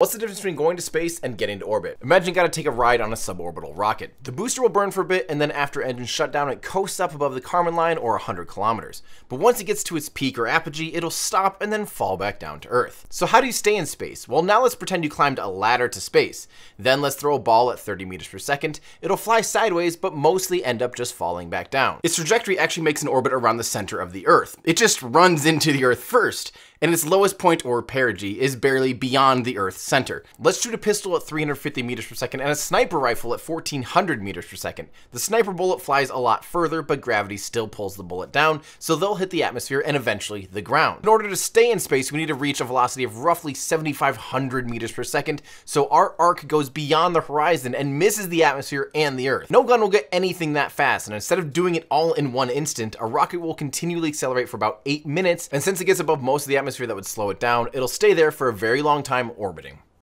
What's the difference between going to space and getting to orbit? Imagine you gotta take a ride on a suborbital rocket. The booster will burn for a bit, and then after engine shutdown, it coasts up above the Kármán line or 100 kilometers. But once it gets to its peak or apogee, it'll stop and then fall back down to Earth. So how do you stay in space? Well, now let's pretend you climbed a ladder to space. Then let's throw a ball at 30 meters per second. It'll fly sideways, but mostly end up just falling back down. Its trajectory actually makes an orbit around the center of the Earth. It just runs into the Earth first, and its lowest point or perigee is barely beyond the Earth's center. Let's shoot a pistol at 350 meters per second and a sniper rifle at 1400 meters per second. The sniper bullet flies a lot further, but gravity still pulls the bullet down, so they'll hit the atmosphere and eventually the ground. In order to stay in space, we need to reach a velocity of roughly 7500 meters per second, so our arc goes beyond the horizon and misses the atmosphere and the Earth. No gun will get anything that fast, and instead of doing it all in one instant, a rocket will continually accelerate for about 8 minutes, and since it gets above most of the atmosphere that would slow it down, it'll stay there for a very long time orbiting.